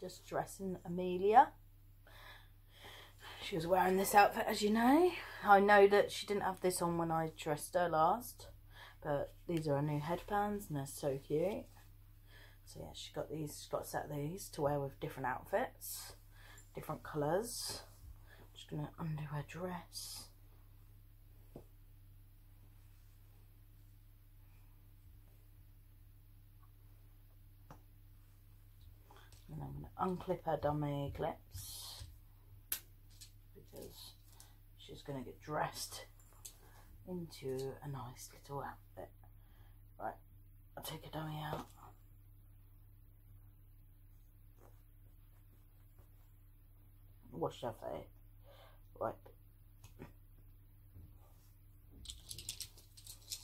just dressing Amelia. She was wearing this outfit, as you know. I know that she didn't have this on when I dressed her last, but these are her new headbands and they're so cute. So yeah, she got these. She's got a set of these to wear with different outfits, different colours. Just gonna undo her dress. And I'm going to unclip her dummy clips because she's going to get dressed into a nice little outfit. Right, I'll take her dummy out. Wash her face. Right.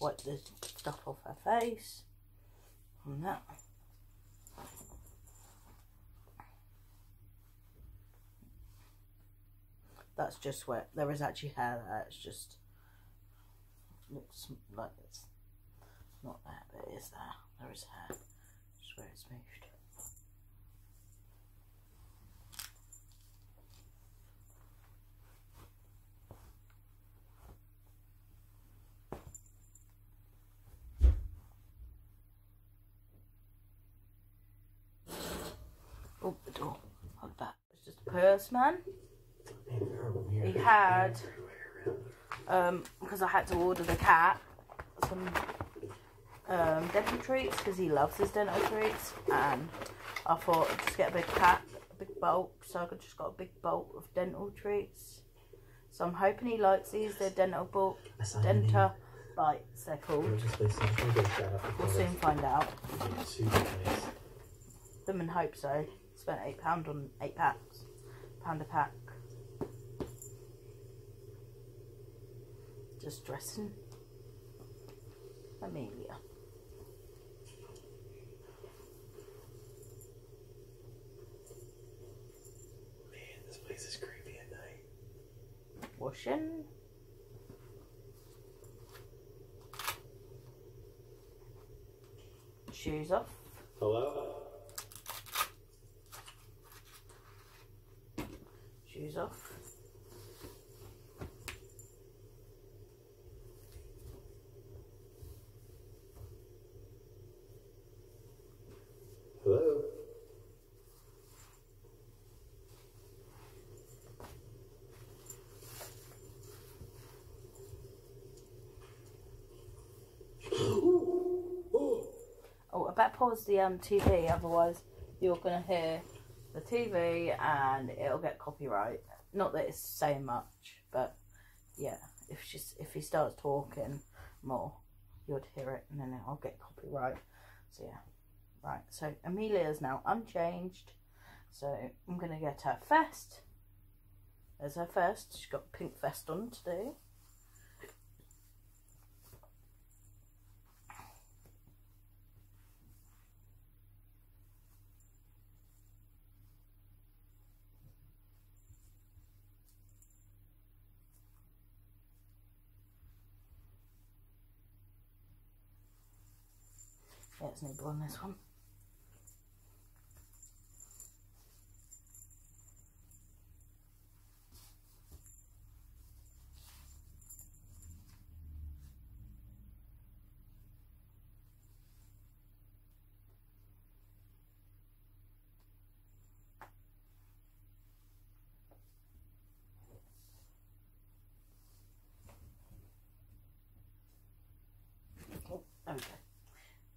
Wipe the stuff off her face. And that. That's just where there is actually hair there. It's just looks like it's not there, but it is there. There is hair. Just where it's moved. Oh, the door. That. It's just a purse, man he had um because I had to order the cat some um, dental treats because he loves his dental treats and I thought I'd just get a big cat, a big bulk so I just got a big bulk of dental treats. So I'm hoping he likes these they're dental bulk denta bites they're called we'll soon find out. Them and hope so spent eight pound on eight packs pound a pack just dressing Amelia. Man, this place is creepy at night. Washing. Shoes off. Hello? Shoes off. Hello? Oh, I better pause the um, TV, otherwise you're going to hear the TV and it'll get copyright. Not that it's saying much, but yeah, if she's if he starts talking more, you'd hear it and then I'll get copyright. So yeah, right. So Amelia's now unchanged. So I'm going to get her vest. There's her vest. She's got pink vest on today. Nibble on this one. Oh, go.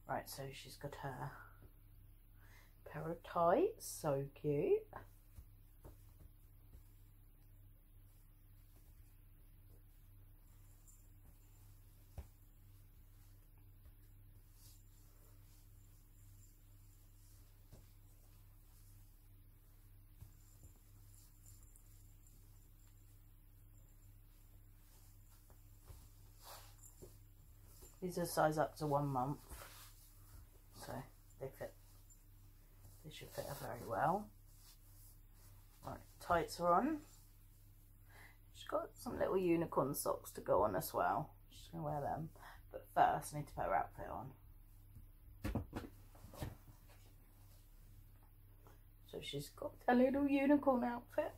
Right, so she's got her pair of tights, so cute. These are size up to one month they fit they should fit her very well. Right tights are on. She's got some little unicorn socks to go on as well. She's gonna wear them but first I need to put her outfit on. So she's got a little unicorn outfit.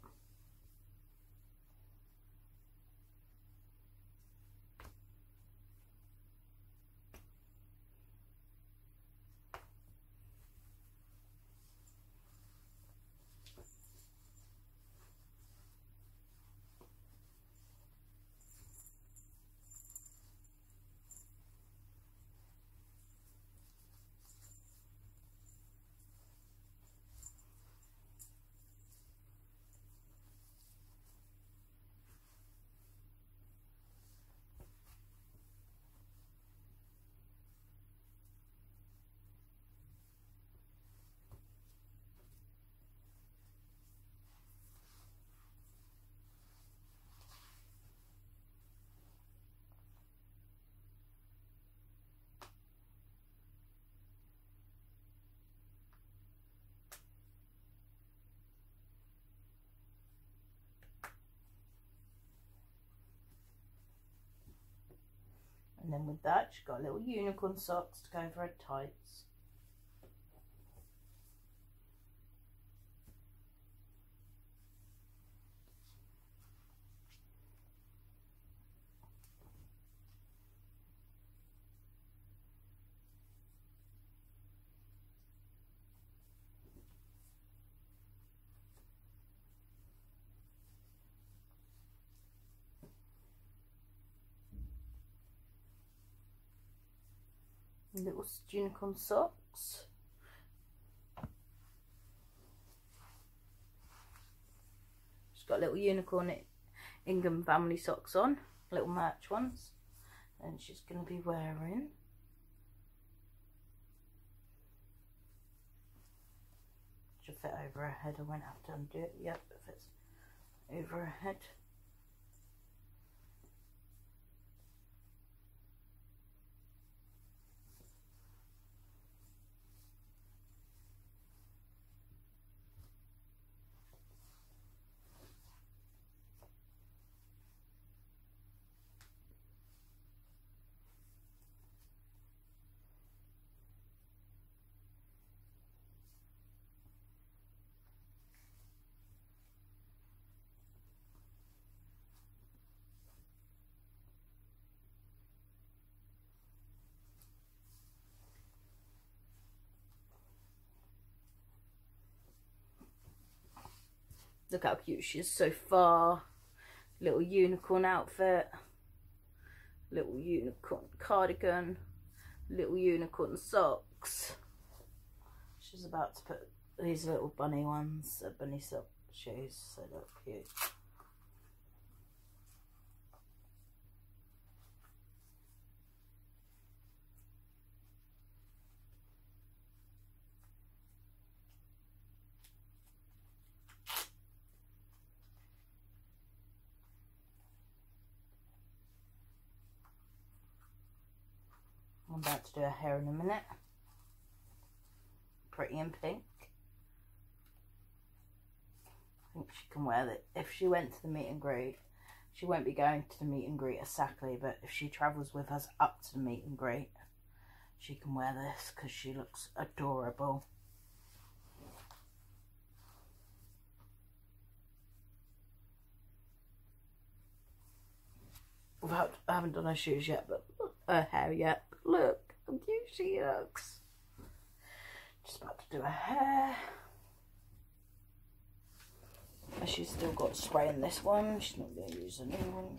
And then with that, she's got little unicorn socks to go over her tights. Little unicorn socks. She's got little unicorn Ingham family socks on, little match ones. And she's going to be wearing should fit over her head. I won't have to undo it. Yep, it fits over her head. Look how cute she is so far. Little unicorn outfit. Little unicorn cardigan. Little unicorn socks. She's about to put these little bunny ones, uh, bunny sock shoes, so look cute. I'm about to do her hair in a minute. Pretty in pink. I think she can wear that. If she went to the meet and greet, she won't be going to the meet and greet exactly, but if she travels with us up to the meet and greet, she can wear this because she looks adorable. Without, I haven't done her shoes yet, but her hair yet. Look how cute she looks. Just about to do her hair. She's still got spray in this one. She's not going to use a new one.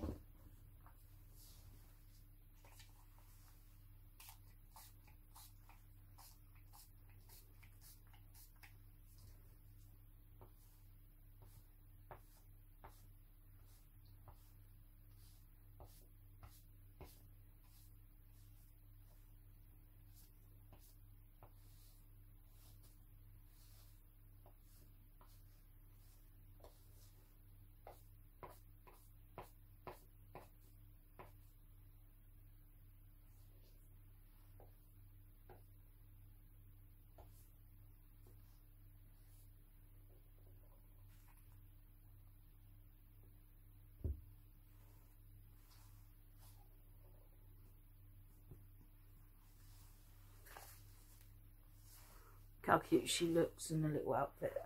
How cute she looks in the little outfit.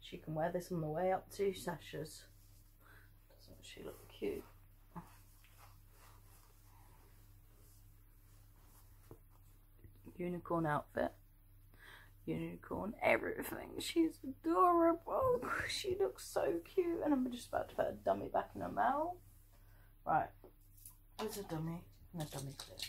She can wear this on the way up to Sasha's. Doesn't she look cute? Unicorn outfit. Unicorn everything. She's adorable. She looks so cute. And I'm just about to put a dummy back in her mouth. Right. Where's a dummy? And a dummy clip.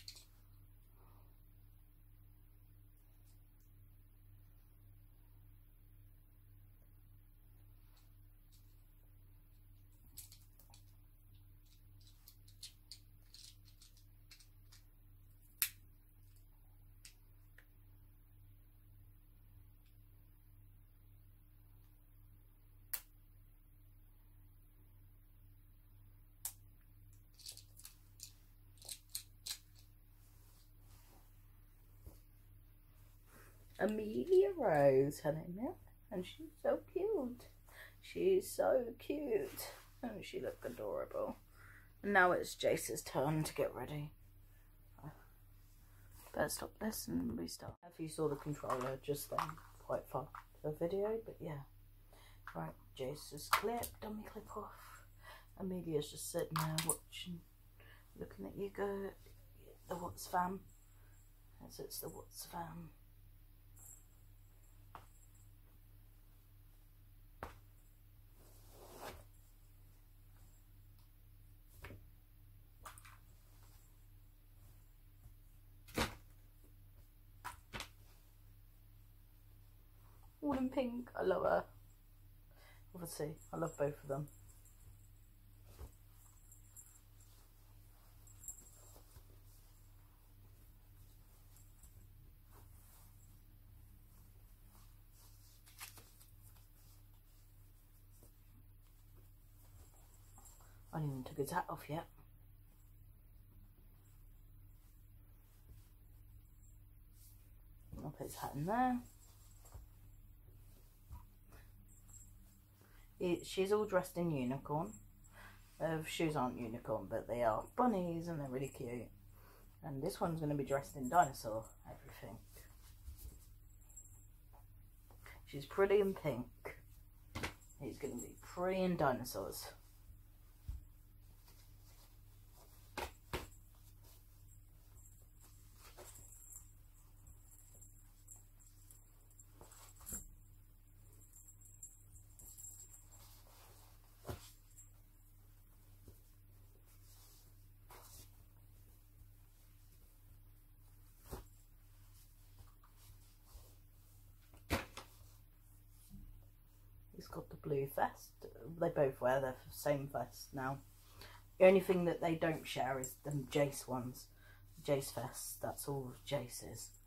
Amelia Rose, her name is, and she's so cute. She's so cute. And she look adorable. And now it's Jace's turn to get ready. Better stop this and restart. If you saw the controller just then, quite fun the video, but yeah. Right, Jace's clip, dummy clip off. Amelia's just sitting there watching, looking at you go, the What's fam. As it's the What's fam. All in pink. I love her. Obviously, I love both of them. I haven't even took his hat off yet. I'll put his hat in there. It, she's all dressed in unicorn. Her shoes aren't unicorn, but they are bunnies and they're really cute. And this one's going to be dressed in dinosaur everything. She's pretty in pink. He's going to be pretty in dinosaurs. He's got the blue vest. They both wear the same vest now. The only thing that they don't share is the Jace ones. Jace vests, that's all Jace's.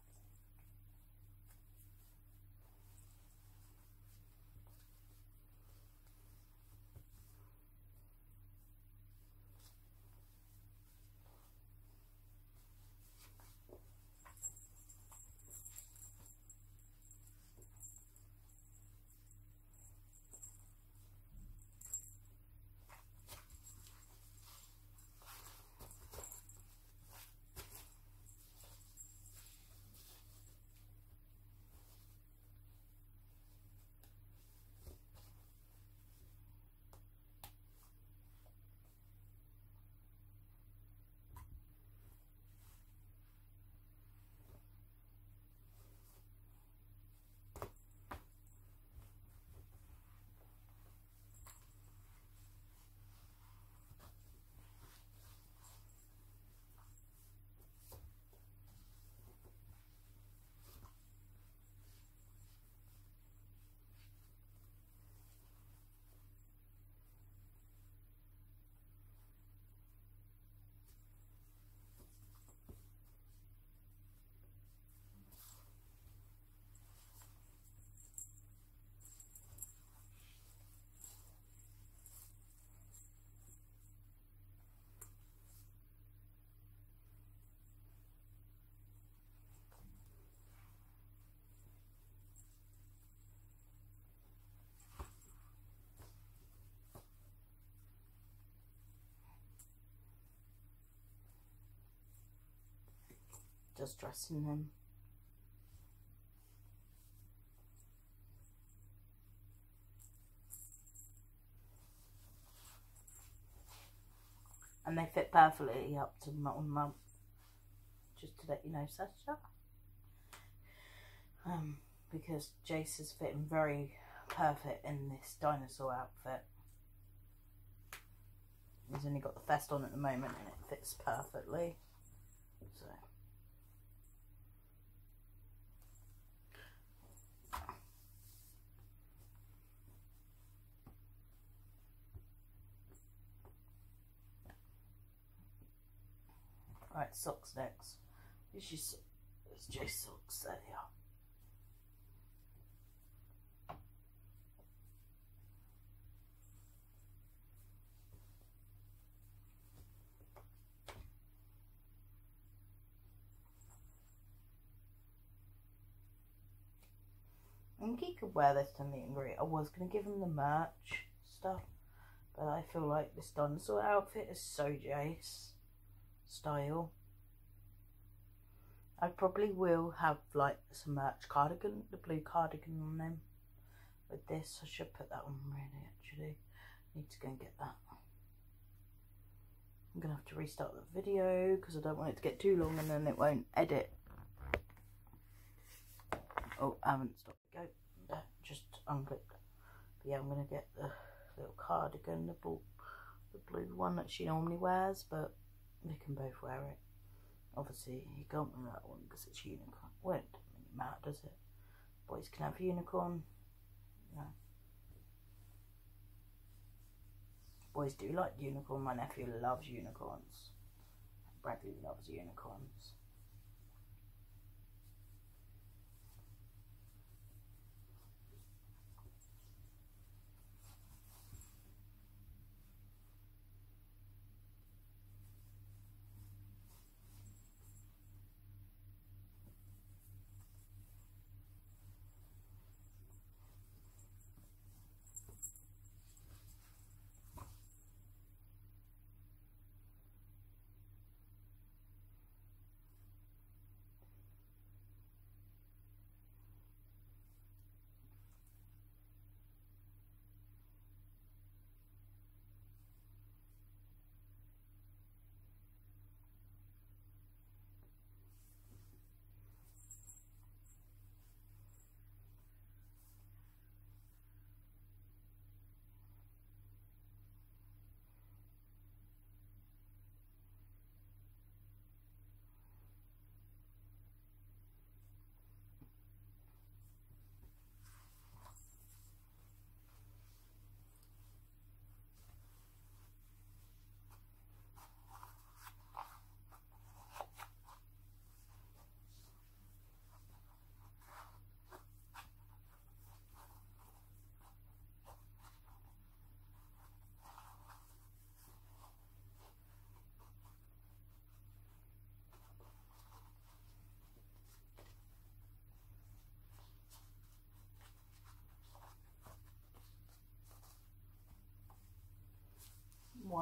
just dressing them. And they fit perfectly up to my own mum. Just to let you know, Sasha. Um, because Jace is fitting very perfect in this dinosaur outfit. He's only got the vest on at the moment and it fits perfectly. So. Right, socks next. This is Jace socks. There they are. I think he could wear this to meet and greet. I was going to give him the merch stuff, but I feel like this dinosaur outfit is so Jace style. I probably will have like some merch cardigan, the blue cardigan on them. With this, I should put that on really actually. Need to go and get that. I'm gonna have to restart the video because I don't want it to get too long and then it won't edit. Oh, I haven't stopped. Go, just unclicked. But yeah, I'm gonna get the little cardigan, the blue, the blue one that she normally wears, but they can both wear it. Obviously, he can't wear that one because it's unicorn. Well, it doesn't really matter, does it? Boys can have a unicorn. Yeah. Boys do like unicorn. My nephew loves unicorns. Bradley loves unicorns.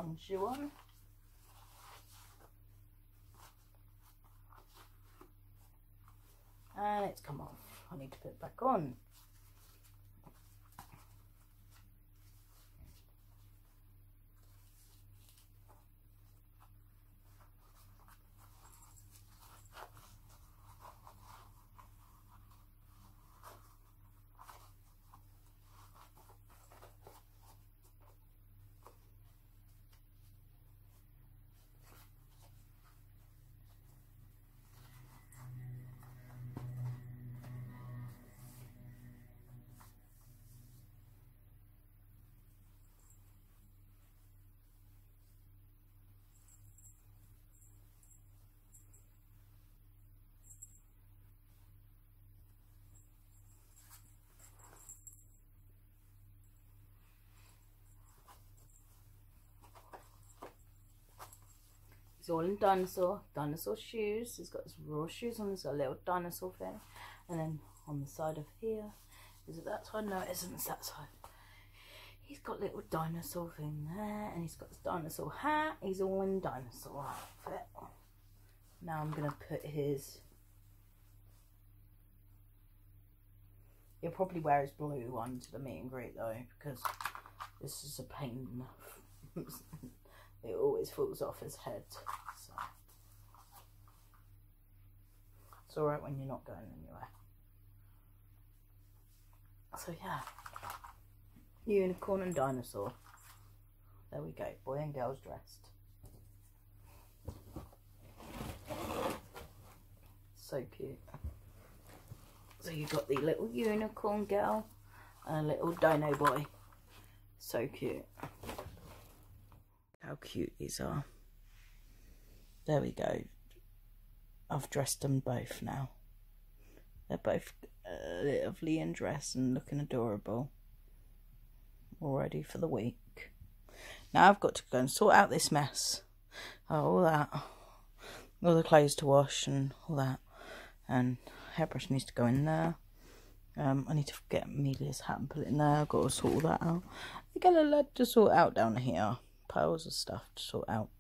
On. And it's come off. I need to put it back on. He's all in dinosaur, dinosaur shoes. He's got his raw shoes on. There's a little dinosaur thing. And then on the side of here, is it that side? No, it isn't. That side. He's got little dinosaur thing there. And he's got his dinosaur hat. He's all in dinosaur outfit. Now I'm going to put his... He'll probably wear his blue one to the meet and greet though. Because this is a pain it always falls off his head. So it's alright when you're not going anywhere. So yeah. Unicorn and dinosaur. There we go. Boy and girl's dressed. So cute. So you've got the little unicorn girl and a little dino boy. So cute. How cute these are. There we go. I've dressed them both now. They're both uh, lovely in dress and looking adorable. All ready for the week. Now I've got to go and sort out this mess. Oh, all that. All the clothes to wash and all that. And hairbrush needs to go in there. Um, I need to get Amelia's hat and put it in there. I've got to sort all that out. I got a lot to sort out down here. Piles of stuff to sort out.